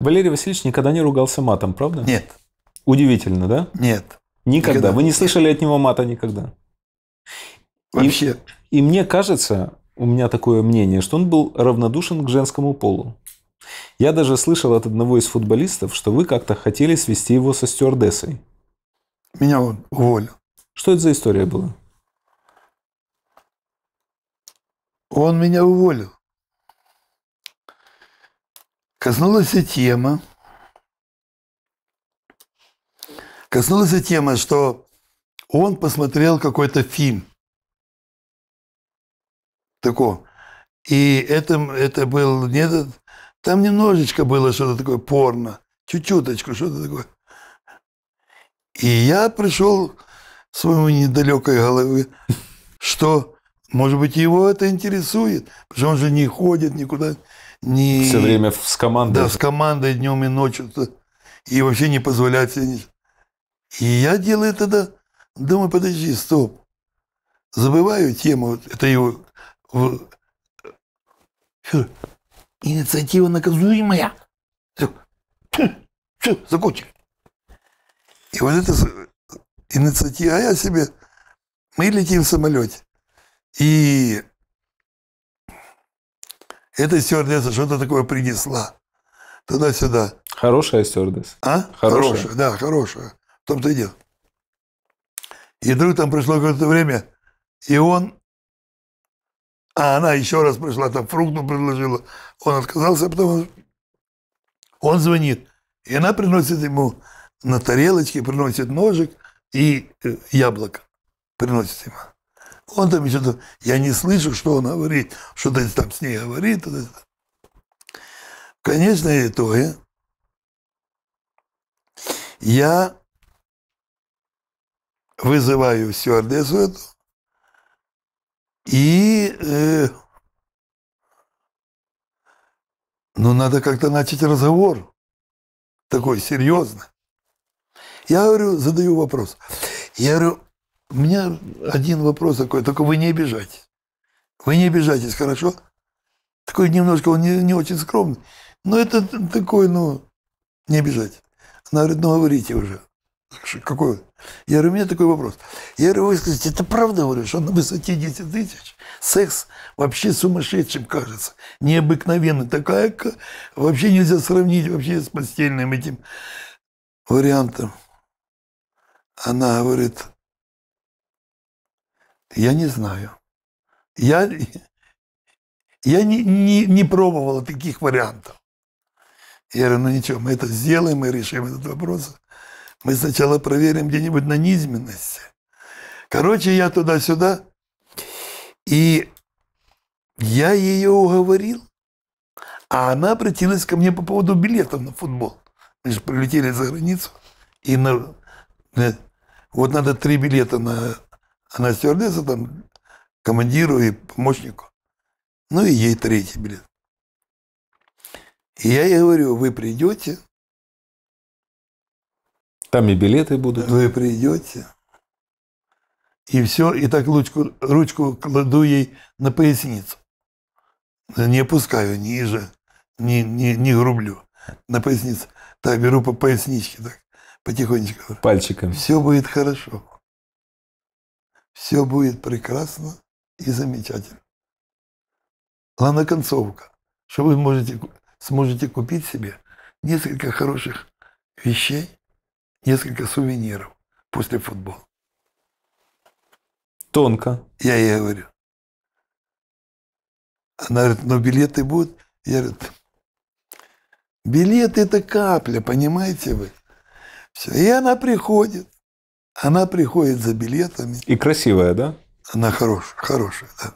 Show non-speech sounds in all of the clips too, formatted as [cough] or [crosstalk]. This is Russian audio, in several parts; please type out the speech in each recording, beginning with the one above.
Валерий Васильевич никогда не ругался матом, правда? Нет, Удивительно, да? нет. Никогда. Никогда. Вы не слышали от него мата никогда. Вообще. И мне кажется, у меня такое мнение, что он был равнодушен к женскому полу. Я даже слышал от одного из футболистов, что вы как-то хотели свести его со стюардессой. Меня он уволил. Что это за история была? Он меня уволил. Коснулась и тема. Коснулась и тема, что он посмотрел какой-то фильм. Такой. И это, это был не этот, там немножечко было что-то такое порно, чуть-чуточку, что-то такое. И я пришел к своему недалекой голове, что, может быть, его это интересует, потому что он же не ходит никуда, не... Все время с командой. Да, с командой днем и ночью. и вообще не позволять себе. И я делаю тогда, думаю, подожди, стоп. Забываю тему, это его инициатива наказуемая. Все, все, закончили. И вот это инициатива, а я себе, мы летим в самолете. И эта стюардесса что-то такое принесла. Туда-сюда. Хорошая стюардесса. А? Хорошая. да, хорошая. В том-то и дело. И вдруг там прошло какое-то время, и он... А она еще раз пришла, там фрукту предложила. Он отказался, а потом он, он звонит. И она приносит ему на тарелочке, приносит ножик и э, яблоко. Приносит ему. Он там еще... Я не слышу, что он говорит. Что-то там с ней говорит. В конечном итоге я вызываю стюардессу эту, и э, ну, надо как-то начать разговор такой серьезный. Я говорю, задаю вопрос. Я говорю, у меня один вопрос такой, только вы не обижайтесь. Вы не обижайтесь, хорошо? Такой немножко, он не, не очень скромный. Но это такой, ну, не обижайтесь. Она говорит, ну говорите уже. Какой? Я говорю, у меня такой вопрос. Я говорю, вы скажите, это правда, говорю, что на высоте 10 тысяч секс вообще сумасшедшим кажется, необыкновенный. Такая, вообще нельзя сравнить вообще с постельным этим вариантом. Она говорит, я не знаю. Я, я не, не, не пробовала таких вариантов. Я говорю, ну ничего, мы это сделаем, мы решим этот вопрос. Мы сначала проверим где-нибудь на низменности. Короче, я туда-сюда, и я ее уговорил, а она обратилась ко мне по поводу билетов на футбол. Мы же прилетели за границу, и на, вот надо три билета на, на стюардесса, там, командиру и помощнику. Ну и ей третий билет. И я ей говорю, вы придете, Там и билеты будут. вы придете, и все, и так ручку, ручку кладу ей на поясницу. Не опускаю ниже, не, не, не грублю. На поясницу. Так, беру по поясничке, так, потихонечку. говорю, Пальчиками. Все будет хорошо. Все будет прекрасно и замечательно. Главное концовка, что вы можете, сможете купить себе несколько хороших вещей, несколько сувениров после футбола. Тонко. Я ей говорю. Она говорит, но билеты будут? Я говорю, билеты это капля, понимаете вы? Все. И она приходит. Она приходит за билетами. И красивая, да? Она хорошая, хорошая, да.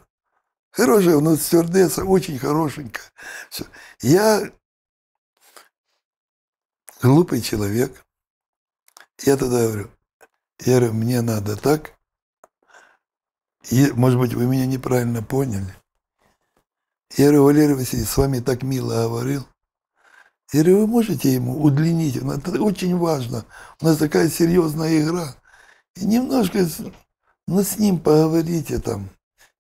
Хорошая, у нас стюардесса, очень хорошенькая. Всё. Я глупый человек. Я тогда говорю, я говорю, мне надо так. И, может быть, вы меня неправильно поняли. Я говорю, Валерий Васильевич, с вами так мило говорил. Я говорю, вы можете ему удлинить? Это очень важно. У нас такая серьезная игра. Немножко, ну, с ним поговорите там,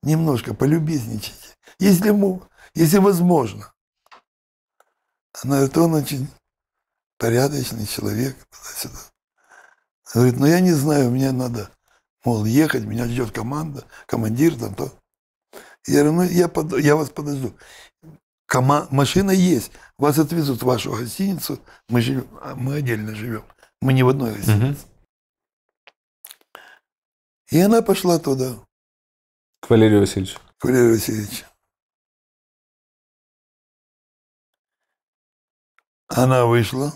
немножко полюбезничайте. Если, ему, если возможно. Она говорит, он очень порядочный человек, туда-сюда. Говорит, ну я не знаю, мне надо, мол, ехать, меня ждет команда, командир там то. Я говорю, ну я, под, я вас подожду. Кома, машина есть, вас отвезут в вашу гостиницу, мы, живем, мы отдельно живем, мы не в одной гостинице. Угу. И она пошла туда. К Валерию Васильевичу. К Валерию Васильевичу. Она вышла.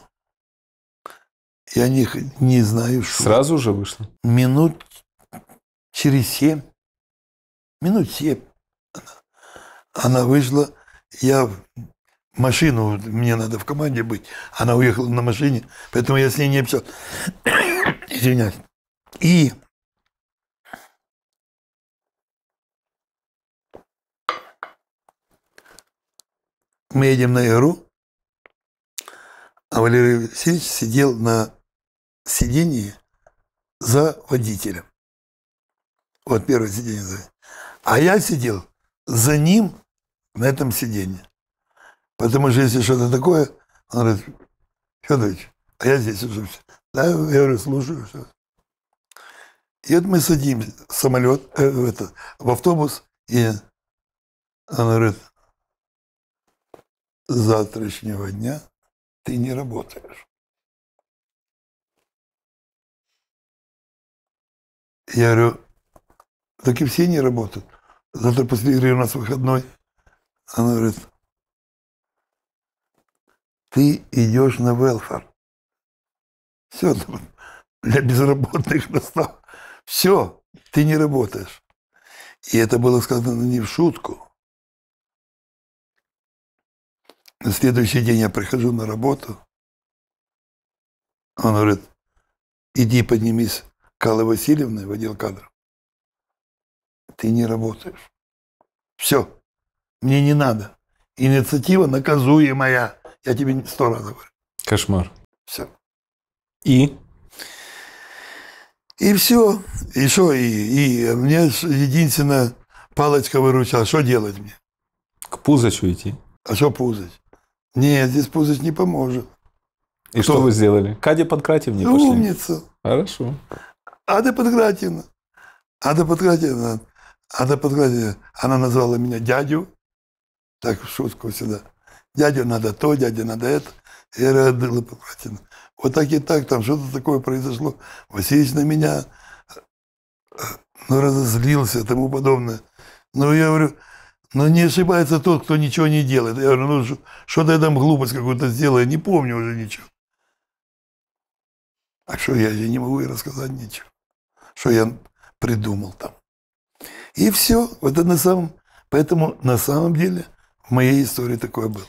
Я не, не знаю, что. Сразу же вышла? Минут через семь. Минут семь. Она, она вышла. Я машину, мне надо в команде быть. Она уехала на машине, поэтому я с ней не общался. [coughs] Извиняюсь. И мы едем на игру, а Валерий Васильевич сидел на сидении за водителем. Вот первое сиденье. А я сидел за ним на этом сиденье. Потому что если что-то такое, он говорит, Федорович, а я здесь уже. Да, я говорю, слушаю. Все. И вот мы садимся в самолет, э, в, это, в автобус, и он говорит, завтрашнего дня ты не работаешь. Я говорю, так и все не работают. Завтра после игры у нас выходной. Она говорит, ты идешь на велфар. Все, для безработных настал. Все, ты не работаешь. И это было сказано не в шутку. На следующий день я прихожу на работу. Он говорит, иди поднимись к Алле Васильевне в отдел кадров. Ты не работаешь. Все. Мне не надо. Инициатива наказуемая. Я тебе сто раз говорю. Кошмар. Все. И? И все. И что? И, и мне единственная палочка выручала. Что делать мне? К Пузачу идти. А что Пузач? Нет, здесь Пузач не поможет. И Кто? что вы сделали? Кадя Панкратьевне ну, пошли? Умница. Хорошо. Ада Панкратьевна. Ада Панкратьевна. Ада Панкратьевна. Она назвала меня дядю. Так, в шутку всегда. Дядю надо то, дяде надо это. Я говорю, Панкратьевна. Вот так и так, там что-то такое произошло. Васильевич на меня э, ну, разозлился и тому подобное. Но я говорю, но не ошибается тот, кто ничего не делает. Я говорю, ну что-то я там глупость какую-то сделал, я не помню уже ничего. А что я же не могу и рассказать ничего. Что я придумал там. И все. Вот это на самом... Поэтому на самом деле в моей истории такое было.